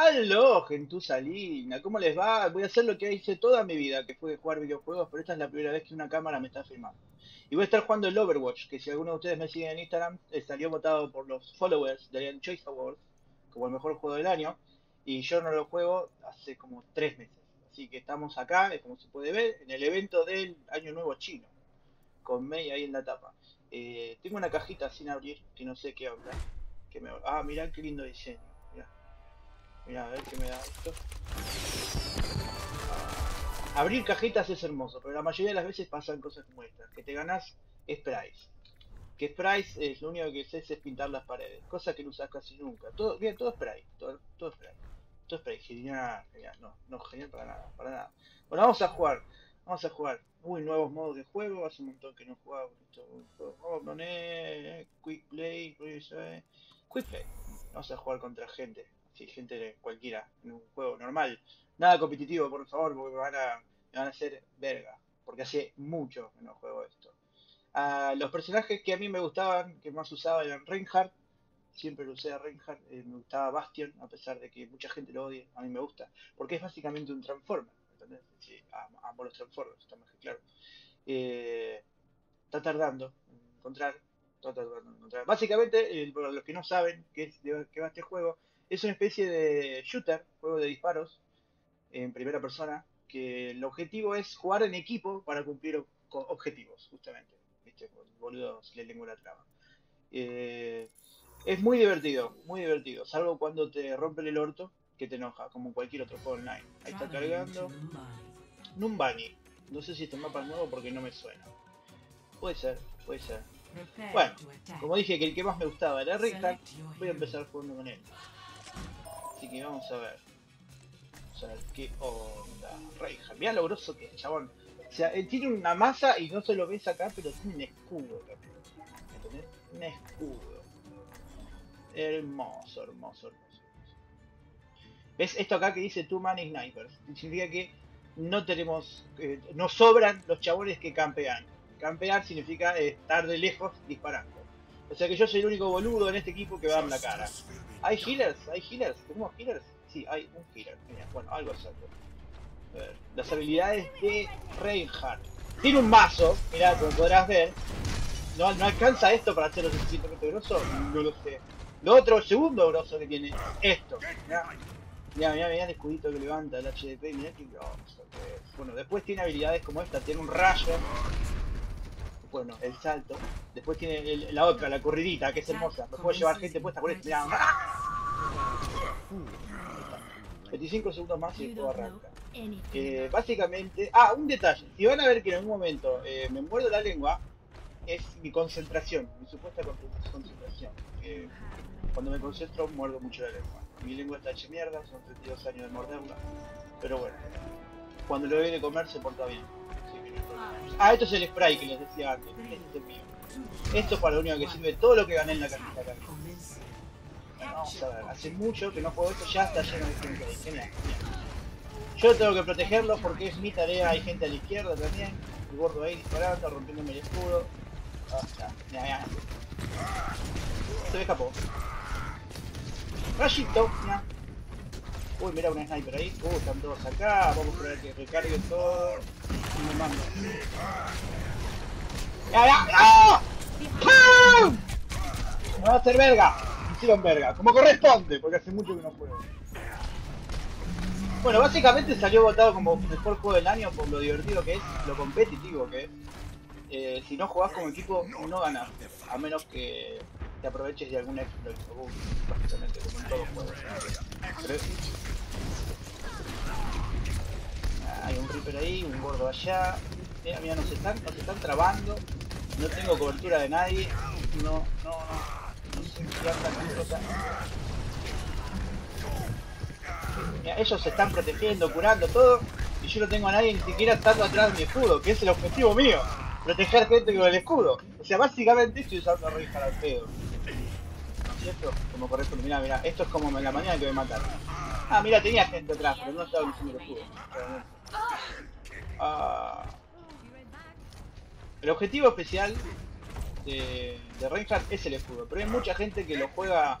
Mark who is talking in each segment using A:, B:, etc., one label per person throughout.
A: Aló, gentusalina, ¿cómo les va? Voy a hacer lo que hice toda mi vida, que fue jugar videojuegos, pero esta es la primera vez que una cámara me está filmando. Y voy a estar jugando el Overwatch, que si alguno de ustedes me siguen en Instagram, eh, salió votado por los followers de Choice Awards como el mejor juego del año, y yo no lo juego hace como tres meses. Así que estamos acá, como se puede ver, en el evento del Año Nuevo Chino, con Mei ahí en la tapa. Eh, tengo una cajita sin abrir, que no sé qué onda. Que me... Ah, mirá qué lindo diseño. Mira, a ver qué me da esto. Abrir cajitas es hermoso, pero la mayoría de las veces pasan cosas como estas. Que te ganas sprays. Que sprays es lo único que haces es pintar las paredes. Cosa que no usas casi nunca. Todo, bien, todo spray. Todo, todo spray. Todo spray. Genial, genial. No, no, genial para nada, para nada. Bueno, vamos a jugar. Vamos a jugar. Uy, nuevos modos de juego. Hace un montón que no jugaba. Vamos a poner Quick Play. Quick Play. Vamos a jugar contra gente gente cualquiera, en un juego normal. Nada competitivo, por favor, porque me van a, van a hacer verga. Porque hace mucho que no juego esto. los personajes que a mí me gustaban, que más usaba eran Reinhardt. Siempre lo usé a Reinhardt. Eh, me gustaba Bastion, a pesar de que mucha gente lo odie. A mí me gusta. Porque es básicamente un Transformer. ¿entendés? Sí, amo, los Transformers, está más que claro. Eh, está tardando en encontrar. Está tardando en encontrar. Básicamente, eh, para los que no saben qué, es, qué va este juego, es una especie de shooter, juego de disparos en primera persona, que el objetivo es jugar en equipo para cumplir objetivos, justamente. ¿Viste? Boludo, si le tengo la traba. Eh, es muy divertido, muy divertido, salvo cuando te rompe el orto, que te enoja, como cualquier otro juego online. Ahí está cargando. Numbani. No sé si este mapa es nuevo porque no me suena. Puede ser, puede ser. Bueno, como dije que el que más me gustaba era Rick voy a empezar jugando con él. Así que vamos a ver. Vamos a ver qué onda. Reinhardt. Mirá lo grosso que es, chabón. O sea, él tiene una masa y no se lo ves acá, pero tiene un escudo ¿Entendés? Un escudo. Hermoso, hermoso, hermoso. ¿Ves esto acá que dice Two Man Snipers? Significa que no tenemos, eh, no sobran los chabones que campean. Campear significa estar de lejos disparando. O sea que yo soy el único boludo en este equipo que va a la cara. ¿Hay healers? ¿Hay healers? ¿Tenemos healers? Sí, hay un healer. Mira, bueno, algo así. A ver, las habilidades de Reinhardt. Tiene un mazo, mirá, como podrás ver. No, alcanza esto para hacerlo suficientemente grosso, no lo sé. Lo otro, segundo grosso que tiene, esto. Mirá, mirá, mirá, mirá el escudito que levanta el HDP, mirá que grosso Bueno, después tiene habilidades como esta, tiene un rayo. Bueno, el salto. Después tiene la otra, la corridita, que es hermosa. Me puede llevar gente puesta por esto. 25 segundos más y juego arranca. Eh, básicamente, ah, un detalle. Si van a ver que en algún momento eh, me muerdo la lengua, es mi concentración, mi supuesta concentración. Eh, cuando me concentro muerdo mucho la lengua. Mi lengua está hecha mierda, son 32 años de morderla. Pero bueno, cuando lo doy de comer se porta bien. Ah, esto es el spray que les decía antes. Este es mío. Esto es para lo único que sirve todo lo que gané en la cajita acá. Vamos a ver, hace mucho que no juego esto, ya está lleno de gente ahí. Genial, Yo tengo que protegerlos porque es mi tarea, hay gente a la izquierda también. El gordo ahí disparando, rompiéndome el escudo. Se me escapó. Rayito. Uy, mira una sniper ahí. Uy, están todos acá. Vamos a ver que recargue todo. Y me mando. ¡Ya, ya! ¡No! ¡Pum! Me va a hacer verga. Hicieron verga. Como corresponde, porque hace mucho que no juego. Bueno, básicamente salió votado como mejor juego del año por lo divertido que es, lo competitivo que es. Eh, si no jugás como equipo, no ganás. A menos que te aproveches de algún exploit básicamente como en todos juegos. Hay un Reaper ahí, un gordo allá. Mira, mira, nos están, nos están trabando. No tengo cobertura de nadie. No, no, no. No sé qué anda Mira, ellos se están protegiendo, curando todo. Y yo no tengo a nadie ni siquiera estando atrás de mi escudo, que es el objetivo mío. Proteger gente con el escudo. O sea, básicamente estoy usando a Rey pedo. ¿Cierto? Como correcto. Mira, mira, esto es como la mañana que me mataron. Ah, mira, tenía gente atrás, pero no estaba el escudo. Ah. El objetivo especial de, de Reinhardt es el escudo, pero hay mucha gente que lo juega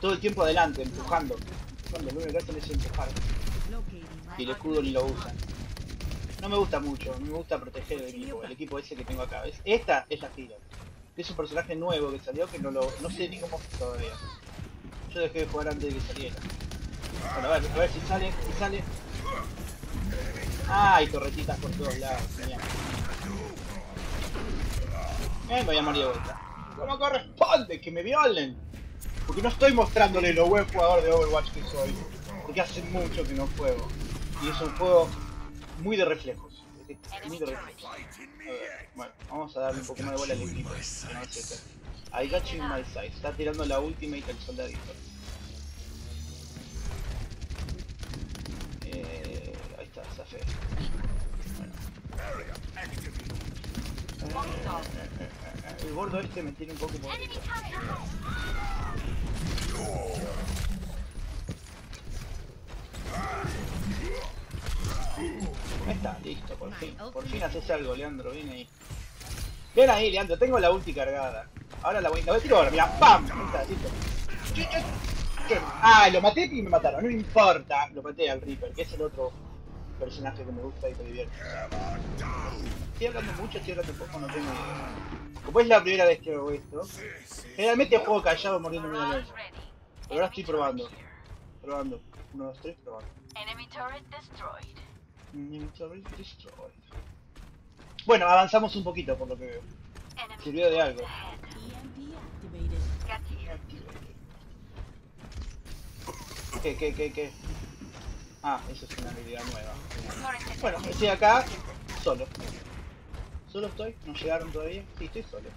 A: todo el tiempo adelante, empujando. fondo, lo único que hacen es empujar. Y el escudo ni lo usan. No me gusta mucho, me gusta proteger el equipo, el equipo ese que tengo acá. Es, esta es la Es un personaje nuevo que salió que no lo. no sé ni cómo todavía. Yo dejé de jugar antes de que saliera. Bueno, a ver, a ver si sale, si sale. Ay, torretitas por todos lados, genial. Eh, me voy a morir de vuelta. ¿Cómo corresponde? Que me violen. Porque no estoy mostrándole lo buen jugador de Overwatch que soy. Porque hace mucho que no juego. Y es un juego. Muy de reflejos. Bueno, vamos a darle un poco más de bola al equipo. No I my size. Está tirando la ultimate al soldadito. Eh, ahí está, Zafé. Bueno. Eh, el gordo este me tiene un poco Ahí está, listo, por fin. Por fin haces algo, Leandro, viene ahí. Ven ahí, Leandro, tengo la ulti cargada. Ahora la voy, la voy a tirar ahora, mira, ¡pam! Ahí está, listo. Ah, lo maté y me mataron, no importa. Lo maté al Reaper, que es el otro personaje que me gusta y me divierte. Estoy hablando mucho, estoy hablando poco, no tengo idea. Como es la primera vez que hago esto, generalmente juego callado mordiéndome la lengua. Pero ahora estoy probando. Probando. Uno, dos, tres, probando. Enemy turret destroyed. Destroyed. Bueno, avanzamos un poquito por lo que veo. Sirvió de algo. ¿Qué, qué, qué, qué? Ah, eso es una habilidad nueva. Bueno, estoy acá solo. ¿Solo estoy? ¿No llegaron todavía? Sí, estoy solo.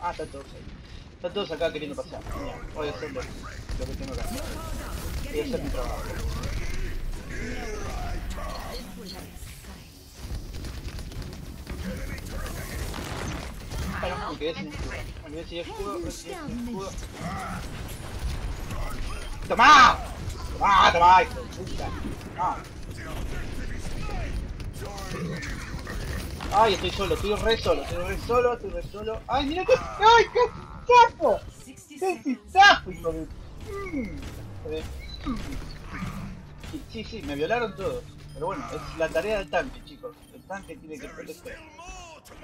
A: Ah, están todos ahí. Están todos acá queriendo pasar. Genial. Voy a hacer lo, que tengo acá. Voy a hacer mi trabajo. Ay, estoy solo, estoy re solo, estoy re solo, estoy re solo. Ay, mira que. ¡Ay, qué sapo! ¡Qué sapo, hijo de. Sí, sí, sí, me violaron todos. Pero bueno, es la tarea del tanque, chicos. El tanque tiene que proteger.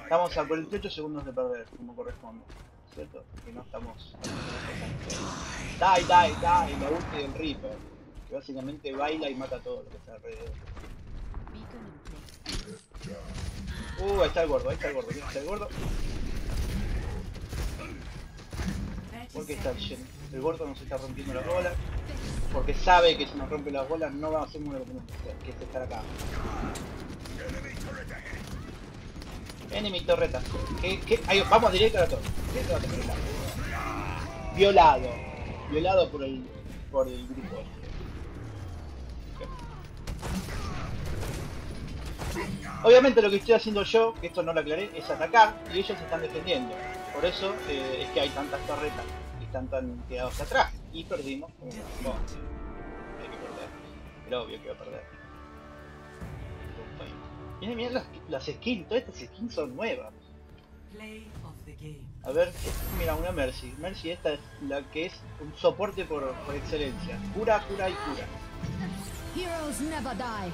A: Estamos a 48 segundos de perder, como corresponde. ¿Cierto? Que no estamos... Die, die, die, la ulti del Reaper. Que básicamente baila y mata todo lo que está alrededor. Uh, ahí está el gordo, ahí está el gordo, ahí está el gordo. ¿Por qué está lleno? El gordo nos está rompiendo la bola. Porque sabe que si nos rompe las bolas no hacer lo que tenemos que hacer, que es estar acá. Enemy torreta. ¿Qué, vamos directo a la torre. Violado. Violado por el, por el grupo este. Obviamente lo que estoy haciendo yo, que esto no lo aclaré, es atacar y ellos se están defendiendo. Por eso eh, es que hay tantas torretas están tan quedados atrás. Y perdimos. Como, no, hay que perder. Pero obvio que va a perder. Miren, miren las, las skins, todas estas skins son nuevas. A ver, mira, una Mercy. Mercy esta es la que es un soporte por, por excelencia. Cura, cura y cura.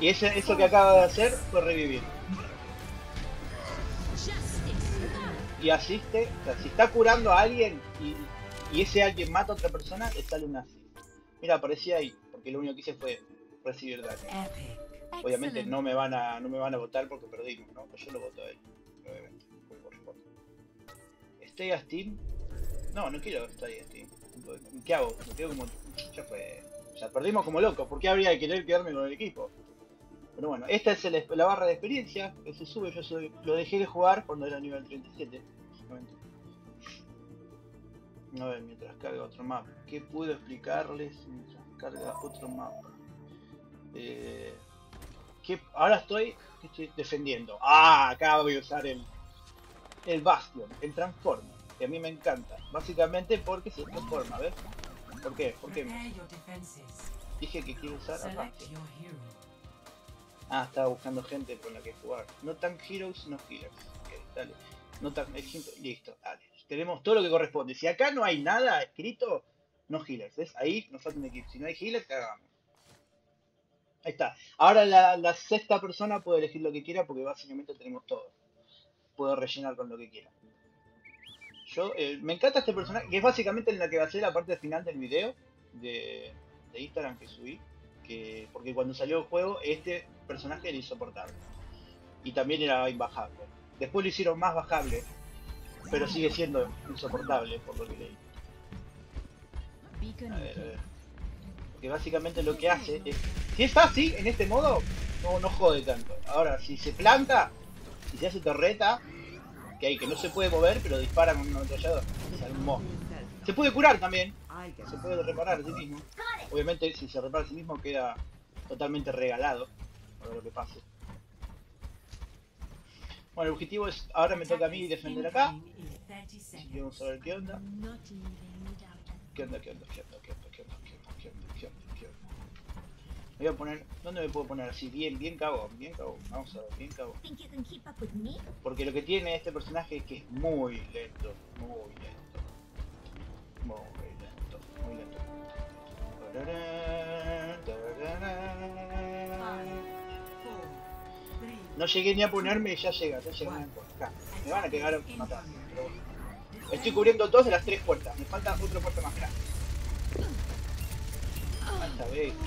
A: Y ese, eso que acaba de hacer fue revivir. Y asiste, o sea, si está curando a alguien y, y ese alguien mata a otra persona, le sale un asist. Mira, aparecía ahí, porque lo único que hice fue recibir daño. Obviamente no me van a no me van a votar porque perdimos, ¿no? Pues yo lo voto a él, obviamente, ¿Stay a Steam? No, no quiero Stay a Steam. ¿Qué hago? Me quedo como... Ya fue... Sea, perdimos como locos. ¿Por qué habría que querer quedarme con el equipo? Pero bueno, esta es la barra de experiencia que se sube. Yo lo dejé de jugar cuando era nivel 37. A ver, mientras carga otro mapa. ¿Qué puedo explicarles mientras carga otro mapa? Eh, ahora estoy, estoy defendiendo. Ah, acá voy a usar el, el Bastion, el Transformer, que a mí me encanta. Básicamente porque se transforma, ¿ves? ¿Por qué? ¿Por qué? Dije que quiero usar a Ah, estaba buscando gente con la que jugar. No tan heroes, no healers. Ok, dale. No tan... Listo, dale. Tenemos todo lo que corresponde. Si acá no hay nada escrito, no healers. ¿Ves? Ahí nos falta un equipo. Si no hay healers, cagamos. Ahí está. Ahora la, la sexta persona puede elegir lo que quiera porque básicamente tenemos todo. Puedo rellenar con lo que quiera. Yo, eh, me encanta este personaje, que es básicamente en la que va a ser la parte final del video de, de Instagram que subí. Que, porque cuando salió el juego, este personaje era insoportable. Y también era imbajable. Después lo hicieron más bajable, pero sigue siendo insoportable por lo que leí. A ver, a ver. Porque básicamente lo que hace es... Si es así, en este modo, no, no jode tanto. Ahora, si se planta, si se hace torreta, que hay que no se puede mover, pero dispara con un ametrallador. Es monstruo. Se puede curar también, se puede reparar a sí mismo. Obviamente, si se repara a sí mismo, queda totalmente regalado para lo que pase. Bueno, el objetivo es, ahora me toca a mí defender acá. Que vamos a ver qué onda. ¿Qué onda, qué onda, qué onda, qué onda, qué onda, qué onda, qué onda, qué onda, qué onda? Me voy a poner, ¿dónde me puedo poner así? Bien, bien cagón, bien cagón. Vamos a ver, bien cagón. Porque lo que tiene este personaje es que es muy lento, muy lento. Muy lento, muy lento. No llegué ni a ponerme y ya llega, ya llega. Me van a quedar bueno. Estoy cubriendo dos de las tres puertas. Me falta otra puerta más grande.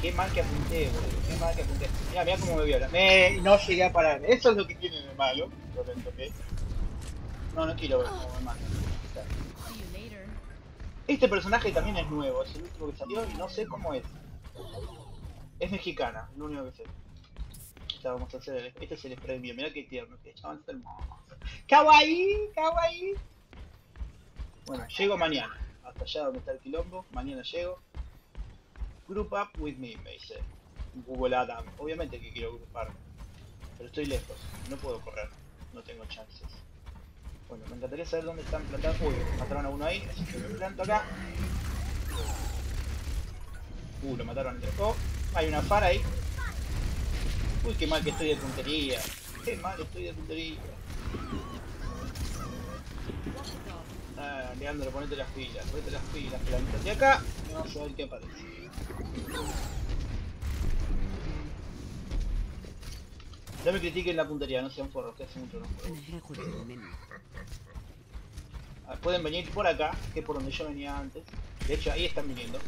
A: Qué mal que apunté, boludo. Qué mal que apunté. Mira, mira cómo me viola. Me... No llegué a parar. Eso es lo que tiene de malo. No, no quiero ver cómo me mata. Este personaje también es nuevo. Es el último que salió y no sé cómo es. Es mexicana, lo único que sé. Ya vamos a hacer este es el spray mío, mirá qué tierno, que chaval está hermoso. Kawaii, kawaii. Bueno, llego mañana, hasta allá donde está el quilombo, mañana llego. Group up with me, me dice Google Adam. Obviamente que quiero gruparme, pero estoy lejos, no puedo correr, no tengo chances. Bueno, me encantaría saber dónde están plantados. Uy, mataron a uno ahí, así que me planto acá. Uh, lo mataron entre. Oh, hay una fara ahí. Uy, qué mal que estoy de puntería. Qué mal estoy de puntería. Ah, Leandro, ponete las pilas, ponete las pilas, que la mitad de acá y vamos a ver qué aparece. No me critiquen la puntería, no sean forros, que hace mucho no. Ah, Pueden venir por acá, que es por donde yo venía antes. De hecho, ahí están viniendo.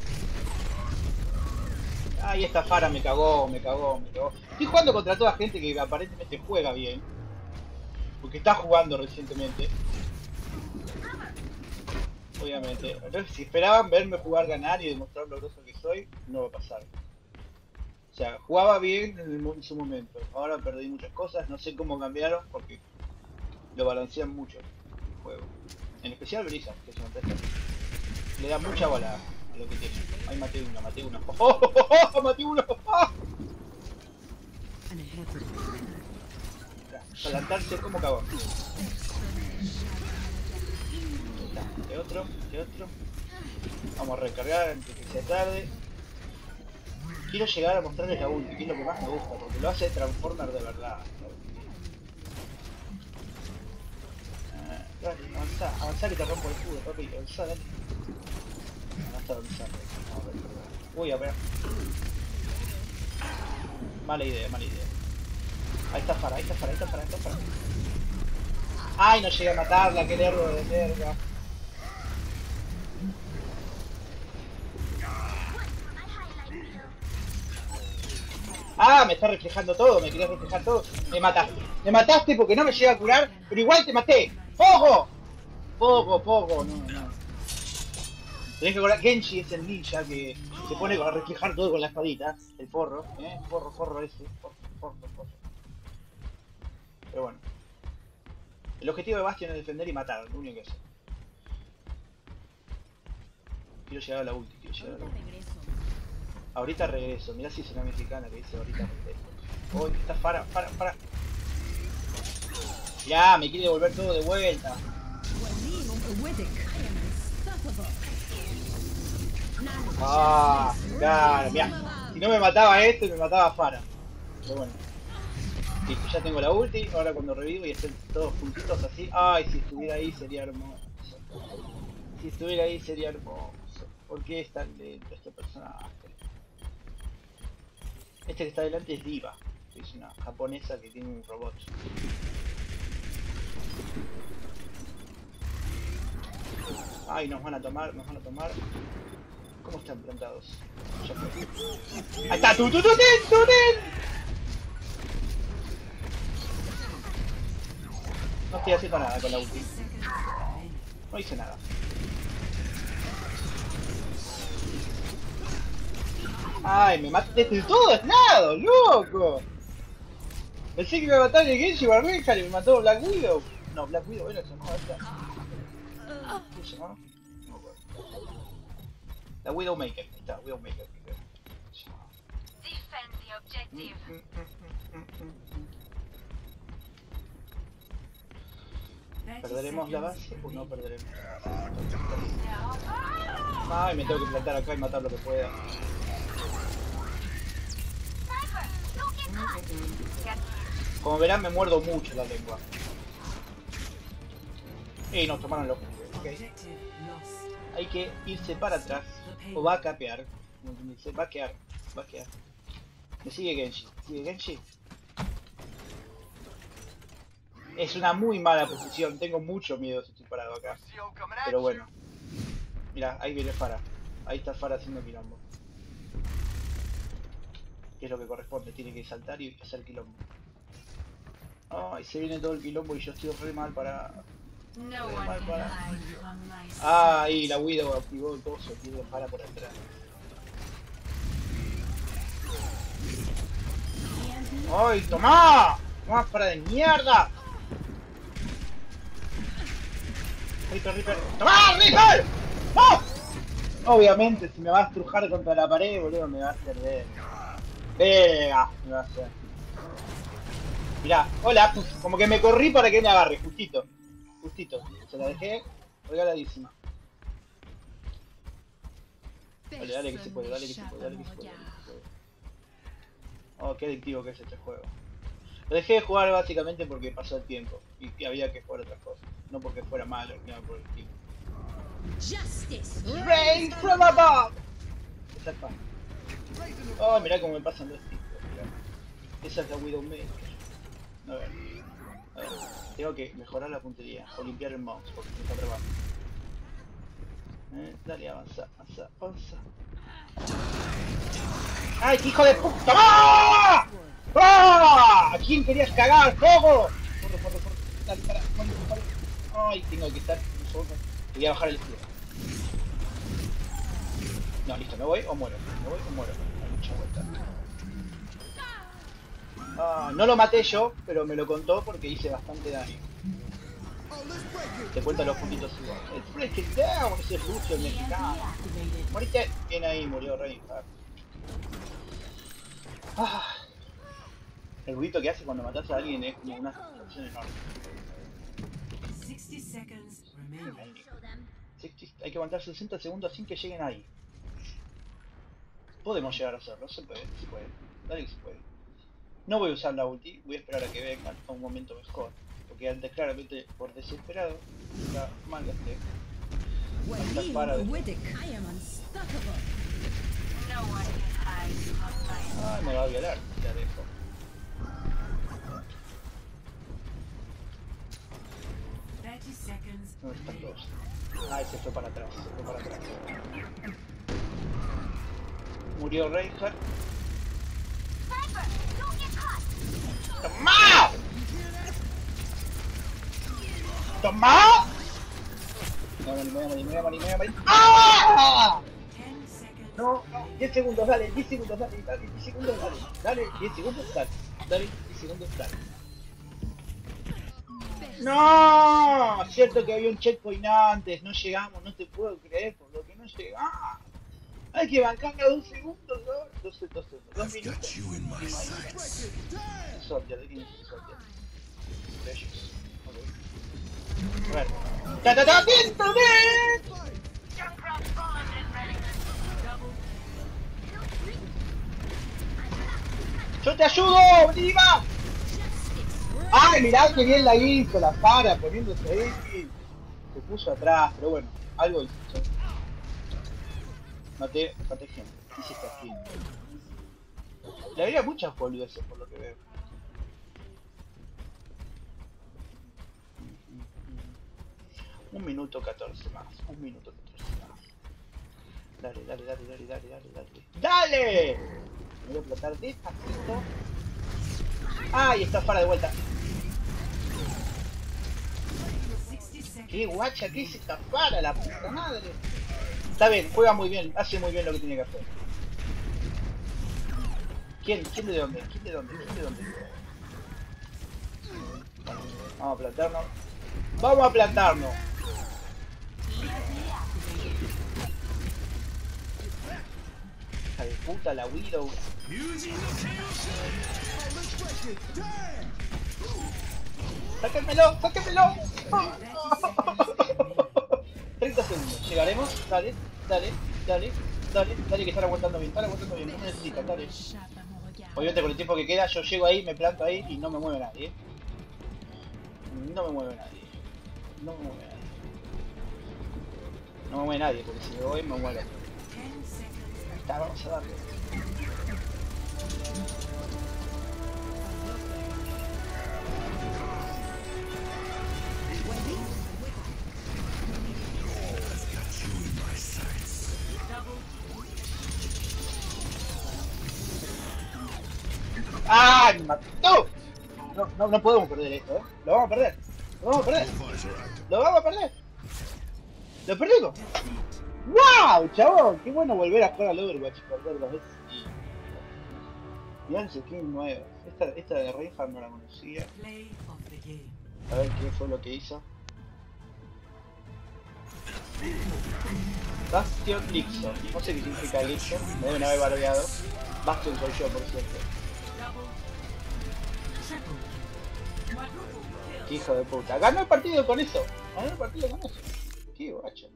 A: Ahí esta Fara me cagó, me cagó, me cagó. Estoy jugando contra toda gente que aparentemente juega bien. Porque está jugando recientemente. Obviamente. Entonces, si esperaban verme jugar ganar y demostrar lo groso que soy, no va a pasar. O sea, jugaba bien en, su momento. Ahora perdí muchas cosas, no sé cómo cambiaron porque lo balancean mucho el juego. En especial Brisa, que es una testa. Le da mucha bola a que tiene. Ahí maté uno, maté uno. ¡Oh, oh, oh, oh! ¡Maté uno! ¡Oh! Adelantarse como cagón. ¿Qué otro? ¿Qué otro? Vamos a recargar antes que sea tarde. Quiero llegar a mostrarles la ulti, que es lo que más me gusta, porque lo hace Transformer de verdad. Ah, Dale, avanzá, avanzá que te rompo el escudo, papi, avanzá, dale. Uy, a ver. Mala idea, mala idea. Ahí está Fara, ahí está Fara, ahí está Fara, ahí está. Ay, no llegué a matarla, qué lerdo de verga. Ah, me está reflejando todo, me querías reflejar todo. Me mataste. Me mataste porque no me llega a curar, pero igual te maté. ¡Poco! Poco, poco, no, no. Tenés que acordar, Genji es el ninja que se pone a reflejar todo con la espadita. El forro, ¿eh? Forro, forro ese. Forro, forro, forro. Pero bueno. El objetivo de Bastion es defender y matar, lo único que hace. Quiero llegar a la ulti, quiero llegar a la ulti. Ahorita regreso, mirá si es una mexicana que dice ahorita regreso. Oh, está para, para, para. Ya, me quiere devolver todo de vuelta. Ah, claro, mirá. Si no me mataba este, me mataba Fara. Pero bueno. Listo, ya tengo la ulti, ahora cuando revivo y estén todos juntitos así. Ay, si estuviera ahí sería hermoso. Si estuviera ahí sería hermoso. ¿Por qué es tan lento este personaje? Este que está delante es Diva, es una japonesa que tiene un robot. Ay, nos van a tomar, nos van a tomar. ¿Cómo están plantados? ¡Ahí está! ¡Tu, tu, tu, ten, tu, ten! No estoy haciendo nada con la ulti. No hice nada. Ay, me maté de todos lados, loco. Pensé que iba a matar el Genji Barbeja y me mató Black Widow. No, Black Widow era esa, no, esta. ¿Cómo se llama? La Widowmaker, ahí está, Widowmaker.
B: Defend the objective.
A: ¿Perderemos la base o no perderemos? Ay, me tengo que plantar acá y matar lo que pueda. Como verán, me muerdo mucho la lengua. Y nos tomaron los puntos. Hay que irse para atrás. O va a capear. ¿Me entendés? Va a quedar. Va a quedar. Me sigue Genji. ¿Sigue Genji? Es una muy mala posición. Tengo mucho miedo si estoy parado acá. Pero bueno. Mira, ahí viene Fara. Ahí está Fara haciendo quilombo. Que es lo que corresponde. Tiene que saltar y hacer quilombo. Ay, se viene todo el quilombo y yo estoy re mal para...
B: No
A: para...
B: sight.
A: Ah, ahí la Widow activó el coso. Tiene Fara por atrás. ¡Ay, tomá! ¡Tomá para de mierda! Reaper, Reaper. ¡Tomá, Reaper! ¡No! Obviamente, si me vas a estrujar contra la pared, boludo, me va a hacer ver. Vega, me va a hacer. Mirá, hola, pues, como que me corrí para que me agarre, justito. Se la dejé regaladísima. Dale, dale que se puede, dale que se puede, dale que se puede. dale que se puede. Oh, qué adictivo que es este juego. Lo dejé de jugar básicamente porque pasó el tiempo y, y había que jugar otras cosas. No porque fuera malo, ni nada por el tiempo.
C: Justice
A: Rain from above! Exacto. Oh, mirá cómo me pasan los tipos. mirá. Esa es la Widowmaker. A ver. A ver. Tengo que mejorar la puntería o limpiar el mouse porque me está trabando. Eh, dale, avanza, avanza, avanza. ¡Ay, qué hijo de puta! ¡Ah! ¡Ah! ¿A quién querías cagar, Coco? Corre, corre, corre. Dale, para, corre, corre. Ay, tengo que estar. Voy a bajar el escudo. No, listo, me voy o muero. Me voy o muero. Hay mucha vuelta. Ah, no lo maté yo, pero me lo contó porque hice bastante daño. Te cuenta los puntitos igual. El break it down, ese es Lucio, el mexicano. Moriste. Bien ahí, murió Reinhardt. Ah. El ruido que hace cuando matas a alguien es como una satisfacción enorme.
D: 60 seconds remaining.
A: 60 hay que aguantar 60 segundos sin que lleguen ahí. Podemos llegar a hacerlo, se puede, se puede. Dale que se puede. No voy a usar la ulti, voy a esperar a que vengan a un momento mejor. Porque antes claramente por desesperado la mal gasté. Hasta para de-.
B: No
A: Ah, me va a violar, ya dejo.
D: 30 seconds
A: ¿Dónde están todos? Ah, ese fue para atrás, se fue para atrás. Murió Reinhardt. ¡Toma! ¡Toma! Voy a morir, me voy a morir, me voy a morir, me voy a morir.
D: 10 seconds
A: No, no, 10 segundos, dale, 10 segundos, dale, dale, 10 segundos, dale, dale, 10 segundos, dale, dale, 10 segundos, dale. No, cierto que había un checkpoint antes, no llegamos, no te puedo creer por lo que no llegamos. Hay que bancarla dos segundos, ¿no? Dos, dos dos
E: I've
A: minutos.
E: got you in my sights.
A: Soldier, ¿de quién es ese Soldier? De ellos. Ok. A ver. ¡Ta, ta, ta!
B: Is ready.
A: ¡Yo te ayudo, Diva! ¡Ay, mirá que bien la hizo la para poniéndose ahí! Se puso atrás, pero bueno, algo hizo. Maté, maté gente. Hice esta skin. Le habría muchas boludeces por lo que veo. Un minuto 14 más, un minuto 14 más. Dale, dale, dale, dale, dale, dale, dale. ¡Dale! Me voy a explotar despacito. ¡Ay! Está para de vuelta.
D: 60 seconds.
A: ¡Qué guacha que es esta para, la puta madre! Está bien, juega muy bien, hace muy bien lo que tiene que hacer. ¿Quién? ¿Quién de dónde? ¿Quién de dónde? ¿Quién de dónde? Vamos a plantarnos. ¡Vamos a plantarnos! Hija de puta, la Widow. ¡Sáquenmelo! ¡Sáquenmelo! 30 segundos, llegaremos, dale, dale, dale, dale, dale que están aguantando bien, están aguantando bien, no me necesitan, dale. Obviamente con el tiempo que queda yo llego ahí, me planto ahí y no me mueve nadie. No me mueve nadie. No me mueve nadie. No me mueve nadie, porque si me voy me muero.
D: 10 seconds.
A: Ahí está, vamos a darle. ¡Ah! ¡Me mató! No, no, no podemos perder esto, ¿eh? Lo vamos a perder. Lo vamos a perder. Lo vamos a perder. Lo perdimos. ¡Wow! Chabón, qué bueno volver a jugar al Overwatch y perder dos veces. Mirá skin nueva. Esta, esta de Reinhardt no la conocía. A ver qué fue lo que hizo. Bastion Lixon. No sé qué significa Lixon, me deben haber barbeado. Bastion soy yo, por cierto. Hijo de puta. Ganó el partido con eso. Ganó el partido con eso. Qué guacho.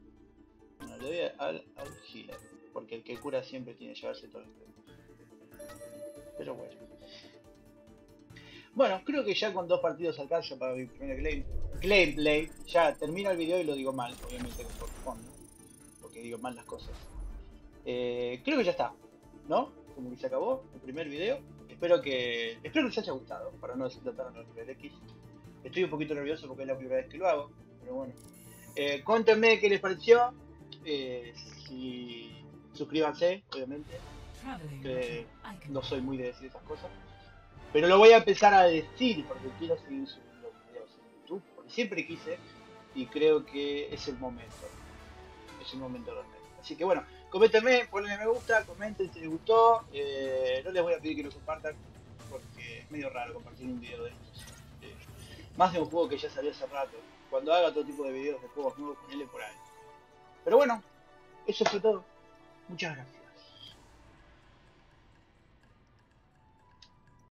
A: Bueno, le doy al, al healer. Porque el que cura siempre tiene que llevarse todo el premio. Pero bueno. Bueno, creo que ya con dos partidos alcanza para mi primer game, gameplay. Ya termino el video y lo digo mal, obviamente que corresponde. Porque digo mal las cosas. Eh, creo que ya está, ¿no? Como que se acabó el primer video. Espero que espero que les haya gustado, para no desintentar a los nivel X. Estoy un poquito nervioso porque es la primera vez que lo hago, pero bueno. Eh, cuéntenme qué les pareció. Eh, si suscríbanse, obviamente. No soy muy de decir esas cosas. Pero lo voy a empezar a decir porque quiero seguir subiendo videos en YouTube. Porque siempre quise y creo que es el momento. Es el momento realmente. Así que bueno, coméntenme, ponle me gusta, comenten si les gustó. Eh, no les voy a pedir que lo compartan porque es medio raro compartir un video de estos. Más de un juego que ya salió hace rato. Cuando haga otro tipo de videos de juegos nuevos, ponele por ahí. Pero bueno, eso fue todo. Muchas gracias.